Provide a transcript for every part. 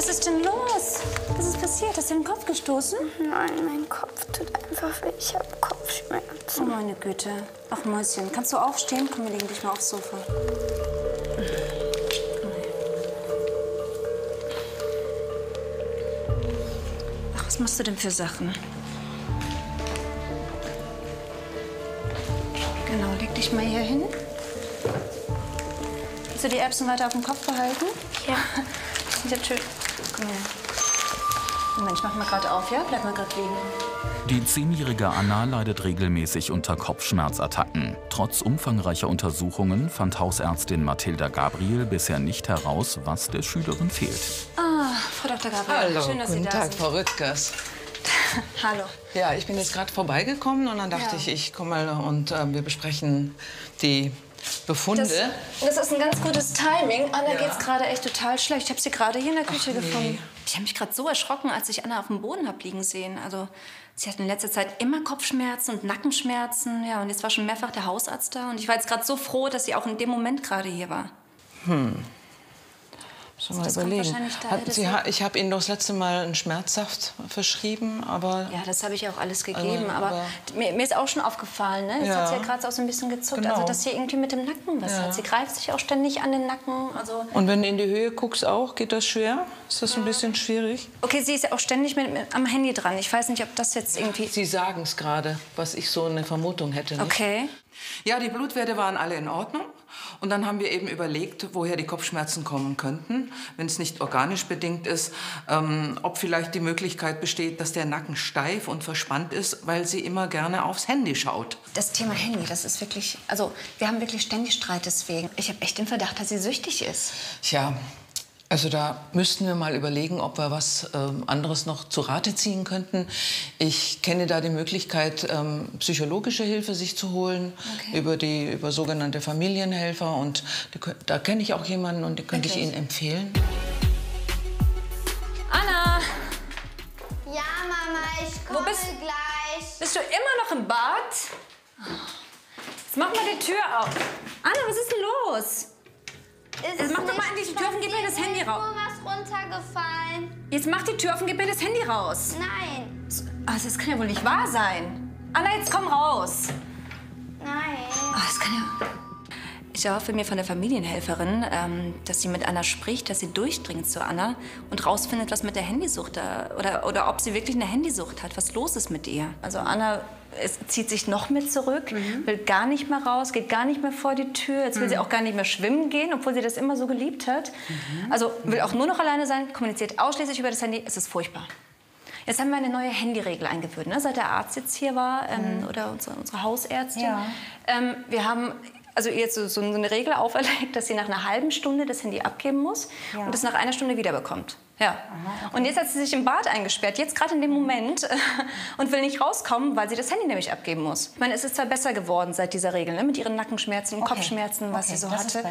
Was ist denn los? Was ist passiert? Hast du den Kopf gestoßen? Nein, mein Kopf tut einfach weh. Ich habe Oh, Kopfschmerzen. meine Güte. Ach, Mäuschen, kannst du aufstehen? Komm, wir legen dich mal aufs Sofa. Ach, was machst du denn für Sachen? Genau, leg dich mal hier hin. Willst du die Erbsen weiter auf dem Kopf behalten? Ja. Das sind jetzt schön. Moment, ich mach mal gerade auf, ja? Bleib mal gerade liegen. Die zehnjährige Anna leidet regelmäßig unter Kopfschmerzattacken. Trotz umfangreicher Untersuchungen fand Hausärztin Mathilda Gabriel bisher nicht heraus, was der Schülerin fehlt. Ah, Frau Dr. Gabriel. Hallo, Schön, dass guten Sie da Tag, sind. Frau Rüttgers. Hallo. Ja, ich bin jetzt gerade vorbeigekommen und dann dachte Ja. ich, ich komme mal und äh, wir besprechen die Befunde. Das, das ist ein ganz gutes Timing. Anna Ja. geht's gerade echt total schlecht. Ich habe sie gerade hier in der Küche Ach, nee. gefunden. Ich habe mich gerade so erschrocken, als ich Anna auf dem Boden hab liegen sehen. Also sie hat in letzter Zeit immer Kopfschmerzen und Nackenschmerzen. Ja, und jetzt war schon mehrfach der Hausarzt da. Und ich war jetzt gerade so froh, dass sie auch in dem Moment gerade hier war. Sollen wir das kommt überlegen. Hat Sie, ich habe Ihnen doch das letzte Mal einen Schmerzsaft verschrieben, aber Ja, das habe ich auch alles gegeben. Aber- aber mir, mir ist auch schon aufgefallen, ne? Jetzt Ja. hat sie ja gerade auch so ein bisschen gezuckt. Genau. Also, dass sie irgendwie mit dem Nacken was Ja. hat. Sie greift sich auch ständig an den Nacken. Also, und wenn du in die Höhe guckst auch, geht das schwer? Ist das ein bisschen schwierig? okay, sie ist ja auch ständig mit, mit, am Handy dran. Ich weiß nicht, ob das jetzt irgendwie. Sie sagen es gerade, was ich so eine Vermutung hätte. Nicht? Okay. Ja, die Blutwerte waren alle in Ordnung. Und dann haben wir eben überlegt, woher die Kopfschmerzen kommen könnten, wenn es nicht organisch bedingt ist, ähm, ob vielleicht die Möglichkeit besteht, dass der Nacken steif und verspannt ist, weil sie immer gerne aufs Handy schaut. Das Thema Handy, das ist wirklich. Also, wir haben wirklich ständig Streit deswegen. Ich habe echt den Verdacht, dass sie süchtig ist. Tja, also da müssten wir mal überlegen, ob wir was ähm, anderes noch zu Rate ziehen könnten. Ich kenne da die Möglichkeit, ähm, psychologische Hilfe sich zu holen Okay. über die über sogenannte Familienhelfer und die, da kenne ich auch jemanden und den könnte ich Wirklich? Ihnen empfehlen. Anna, Ja, Mama, ich komme bist- gleich. bist du immer noch im Bad? Jetzt mach mal die Tür auf. Anna, was ist denn los? Ist Jetzt mach doch mal endlich die Tür auf und gib mir das Handy raus. Nur was runtergefallen. Jetzt mach die Tür auf und gib mir das Handy raus. Nein, Also, das kann ja wohl nicht wahr sein. Anna, jetzt komm raus. nein. Ah, das kann ja. Ich erhoffe mir von der Familienhelferin, ähm, dass sie mit Anna spricht, dass sie durchdringt zu Anna und rausfindet, was mit der Handysucht da oder, oder ob sie wirklich eine Handysucht hat, was los ist mit ihr. Also Anna es zieht sich noch mehr zurück, will gar nicht mehr raus, geht gar nicht mehr vor die Tür. Jetzt will sie auch gar nicht mehr schwimmen gehen, obwohl sie das immer so geliebt hat. Also will auch nur noch alleine sein, kommuniziert ausschließlich über das Handy. Es ist furchtbar. Jetzt haben wir eine neue Handyregel eingeführt, ne? seit der Arzt jetzt hier war ähm, oder unsere, unsere Hausärztin. Ja. Ähm, wir haben also ihr jetzt so, so eine Regel auferlegt, dass sie nach einer halben Stunde das Handy abgeben muss Ja. und es nach einer Stunde wiederbekommt. Ja. Und jetzt hat sie sich im Bad eingesperrt, jetzt gerade in dem Moment, und will nicht rauskommen, weil sie das Handy nämlich abgeben muss. Ich meine, es ist zwar besser geworden seit dieser Regel, ne? mit ihren Nackenschmerzen und Okay. Kopfschmerzen, was Okay, sie so hatte.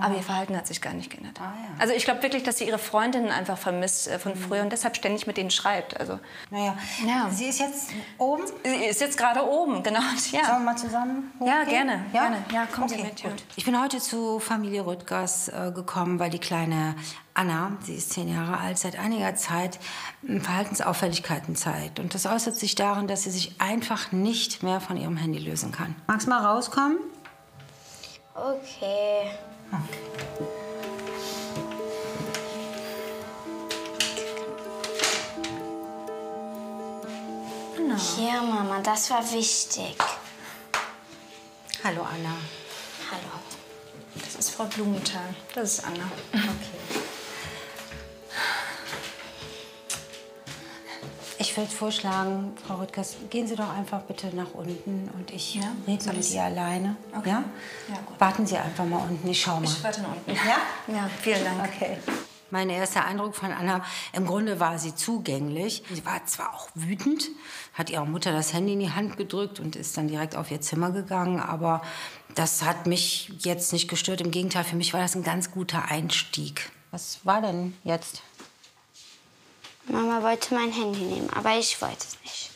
Aber ihr Verhalten hat sich gar nicht geändert. Ah, ja. Also ich glaube wirklich, dass sie ihre Freundinnen einfach vermisst äh, von früher und deshalb ständig mit denen schreibt. Also Naja, Ja. sie ist jetzt oben. sie ist jetzt gerade oben, genau. Ja. Sollen wir mal zusammen Ja, hochgehen? gerne, gerne. Ja, kommen Sie okay, mit, ja. Gut. Ich bin heute zu Familie Rüttgers äh, gekommen, weil die kleine Anna, sie ist zehn Jahre alt, seit einiger Zeit m, Verhaltensauffälligkeiten zeigt. Und das äußert sich darin, dass sie sich einfach nicht mehr von ihrem Handy lösen kann. Magst du mal rauskommen? Okay. Hier, Mama, das war wichtig. Hallo Anna. Hallo. Das ist Frau Blumenthal. Das ist Anna. Okay. Ich würde vorschlagen, Frau Rüttgers, gehen Sie doch einfach bitte nach unten und ich Ja, rede soll mit ich- ihr alleine. Okay. Ja? Ja, gut. Warten Sie einfach mal unten, ich schau mal. Ich warte noch unten. Ja? Ja, vielen Dank. Okay. Mein erster Eindruck von Anna, im Grunde war sie zugänglich. Sie war zwar auch wütend, hat ihrer Mutter das Handy in die Hand gedrückt und ist dann direkt auf ihr Zimmer gegangen, aber das hat mich jetzt nicht gestört. Im Gegenteil, für mich war das ein ganz guter Einstieg. Was war denn jetzt? Mama wollte mein Handy nehmen, aber ich wollte es nicht.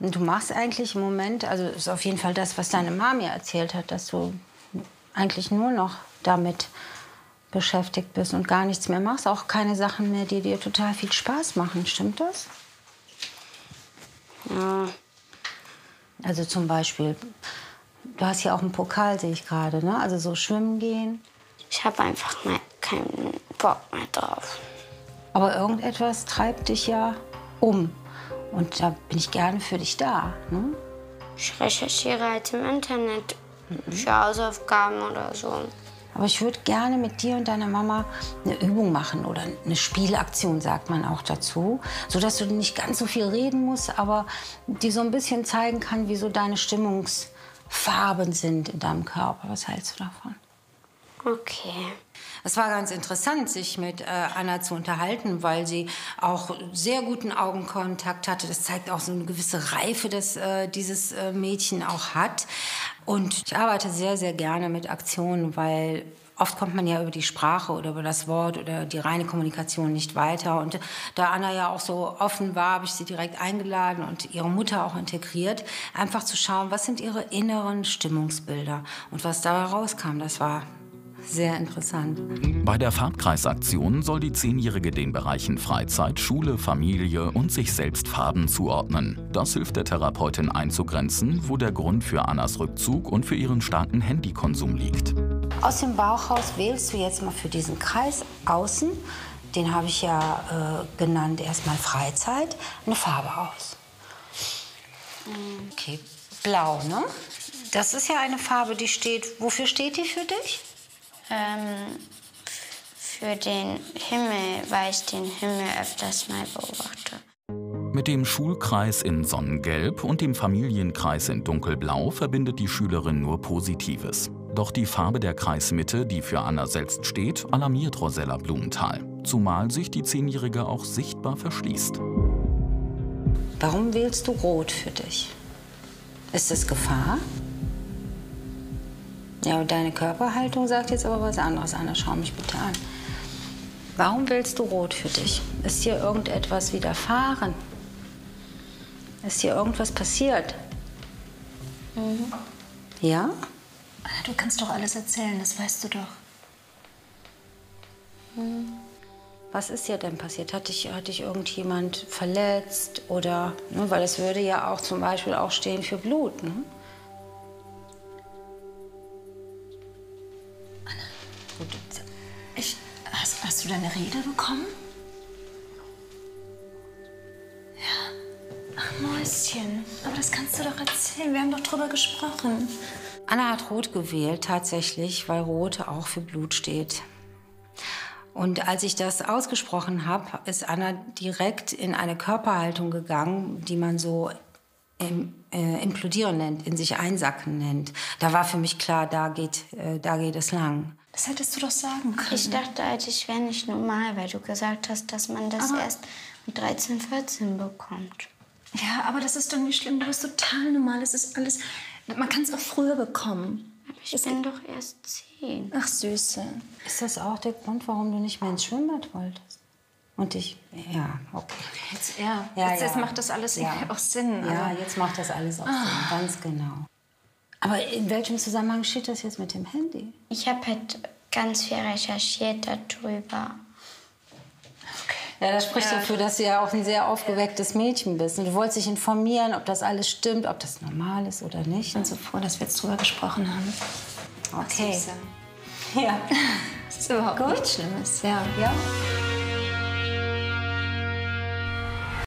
Und du machst eigentlich im Moment, also ist auf jeden Fall das, was deine Mama mir erzählt hat, dass du eigentlich nur noch damit beschäftigt bist und gar nichts mehr machst, auch keine Sachen mehr, die dir total viel Spaß machen. Stimmt das? Ja, Also zum Beispiel, du hast hier auch einen Pokal, sehe ich gerade, ne? Also so schwimmen gehen. ich habe einfach mehr, keinen Bock mehr drauf. Aber irgendetwas treibt dich ja um. Und da bin ich gerne für dich da. Ne? Ich recherchiere halt im Internet für Hausaufgaben oder so. Aber ich würde gerne mit dir und deiner Mama eine Übung machen oder eine Spielaktion, sagt man auch dazu, sodass du nicht ganz so viel reden musst, aber die so ein bisschen zeigen kann, wie so deine Stimmungsfarben sind in deinem Körper. Was hältst du davon? Okay. Es war ganz interessant, sich mit äh, Anna zu unterhalten, weil sie auch sehr guten Augenkontakt hatte. Das zeigt auch so eine gewisse Reife, dass äh, dieses äh, Mädchen auch hat. Und ich arbeite sehr, sehr gerne mit Aktionen, weil oft kommt man ja über die Sprache oder über das Wort oder die reine Kommunikation nicht weiter. Und da Anna ja auch so offen war, habe ich sie direkt eingeladen und ihre Mutter auch integriert, einfach zu schauen, was sind ihre inneren Stimmungsbilder. Und was dabei rauskam, das war sehr interessant. Bei der Farbkreisaktion soll die Zehnjährige den Bereichen Freizeit, Schule, Familie und sich selbst Farben zuordnen. Das hilft der Therapeutin einzugrenzen, wo der Grund für Annas Rückzug und für ihren starken Handykonsum liegt. Aus dem Bauchhaus wählst du jetzt mal für diesen Kreis außen, den habe ich ja äh, genannt, erstmal Freizeit, eine Farbe aus. Okay, blau, ne? Das ist ja eine Farbe, die steht, wofür steht die für dich? Ähm, für den Himmel, weil ich den Himmel öfters mal beobachte. Mit dem Schulkreis in Sonnengelb und dem Familienkreis in Dunkelblau verbindet die Schülerin nur Positives. Doch die Farbe der Kreismitte, die für Anna selbst steht, alarmiert Rosella Blumenthal. Zumal sich die Zehnjährige auch sichtbar verschließt. Warum wählst du Rot für dich? Ist es Gefahr? Ja, und deine Körperhaltung sagt jetzt aber was anderes. Anna, schau mich bitte an. Warum wählst du Rot für dich? Ist dir irgendetwas widerfahren? Ist dir irgendwas passiert? Ja? Du kannst doch alles erzählen, das weißt du doch. Was ist dir denn passiert? Hat dich, hat dich irgendjemand verletzt? Oder, ne, weil es würde ja auch zum Beispiel auch stehen für Blut. Ne? Ich, hast, hast du deine Rede bekommen? Ja. Ach, Mäuschen. Aber das kannst du doch erzählen. Wir haben doch drüber gesprochen. Anna hat Rot gewählt, tatsächlich, weil Rot auch für Blut steht. Und als ich das ausgesprochen habe, ist Anna direkt in eine Körperhaltung gegangen, die man so im, äh, implodieren nennt, in sich einsacken nennt. Da war für mich klar, da geht, äh, da geht es lang. Das hättest du doch sagen können. Ich dachte halt, ich wäre nicht normal, weil du gesagt hast, dass man das erst mit 13, 14 bekommt. Ja, aber das ist doch nicht schlimm. Du bist total normal. Es ist alles. Man kann es auch früher bekommen. Aber ich bin doch erst 10. Ach, Süße. Ist das auch der Grund, warum du nicht mehr ins Schwimmbad wolltest? Und ich, ja, okay. Jetzt, ja. Ja, jetzt, jetzt ja. macht das alles Ja. auch Sinn. Ja, jetzt macht das alles auch Sinn, ganz genau. Aber in welchem Zusammenhang steht das jetzt mit dem Handy? Ich habe halt ganz viel recherchiert darüber. Ja, das spricht dafür, dass du ja auch ein sehr aufgewecktes Mädchen bist. Und du wolltest dich informieren, ob das alles stimmt, ob das normal ist oder nicht. ich bin so froh, dass wir jetzt drüber gesprochen haben. Okay. Ja. Das ist überhaupt nichts Schlimmes. Ja. ja.